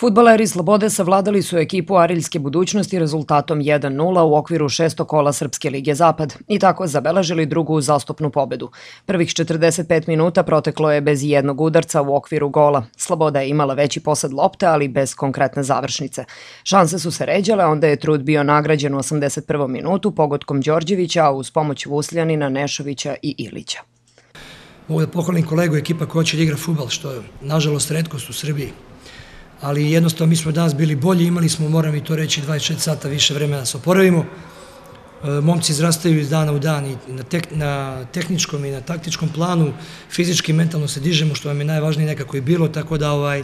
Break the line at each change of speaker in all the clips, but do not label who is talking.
Futbaleri Slobode savladali su ekipu Ariljske budućnosti rezultatom 1-0 u okviru šesto kola Srpske lige Zapad i tako zabeležili drugu zastupnu pobedu. Prvih 45 minuta proteklo je bez jednog udarca u okviru gola. Sloboda je imala veći posad lopte, ali bez konkretne završnice. Šanse su se ređale, onda je trud bio nagrađen u 81. minutu pogodkom Đorđevića, uz pomoć Vusljanina, Nešovića i Ilića.
Mogu da pohvalim kolegu ekipa koja će da igra futbal, što je nažalost redkost u Srbiji ali jednostavno mi smo danas bili bolji, imali smo, moram i to reći, 24 sata više vremena da se oporavimo. E, momci izrastaju iz dana u dan i na, tek, na tehničkom i na taktičkom planu, fizički i mentalno se dižemo, što vam je najvažnije nekako i bilo, tako da ovaj,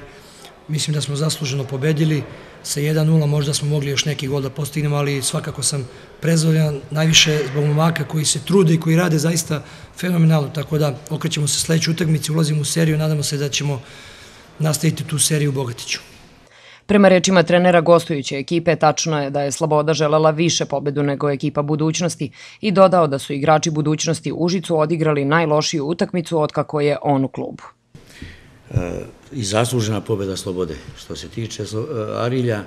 mislim da smo zasluženo pobedili. Sa 1-0 možda smo mogli još neki gol da postignemo, ali svakako sam prezvoljan najviše zbog momaka koji se trude i koji rade zaista fenomenalno, tako da okrećemo se sledeću utakmici, ulazimo u seriju, nadamo se da ćemo nastaviti tu seriju Bogatiću.
Prema rečima trenera gostujuće ekipe, tačno je da je Sloboda želela više pobedu nego ekipa budućnosti i dodao da su igrači budućnosti Užicu odigrali najlošiju utakmicu od kako je on u klubu.
E, I zaslužena pobeda Slobode. Što se tiče e, Arilja,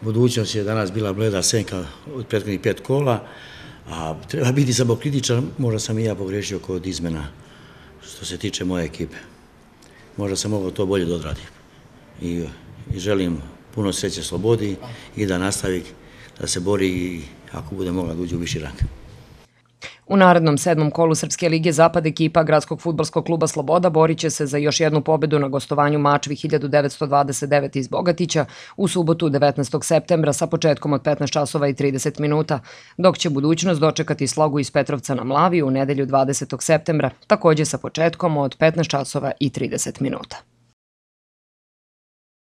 budućnost je danas bila bleda senka od prethodnih pet kola, a treba biti samo kritičan, možda sam i ja pogrešio kod izmena što se tiče moje ekipe možda sam mogao to bolje da odradim. I, i želim puno sreće slobodi i da nastavi da se bori i ako bude mogla da uđe u viši rang.
U narednom sedmom kolu Srpske lige Zapad ekipa Gradskog futbalskog kluba Sloboda borit će se za još jednu pobedu na gostovanju Mačvi 1929 iz Bogatića u subotu 19. septembra sa početkom od 15 časova i 30 minuta, dok će budućnost dočekati slogu iz Petrovca na Mlavi u nedelju 20. septembra, takođe sa početkom od 15 časova i 30 minuta.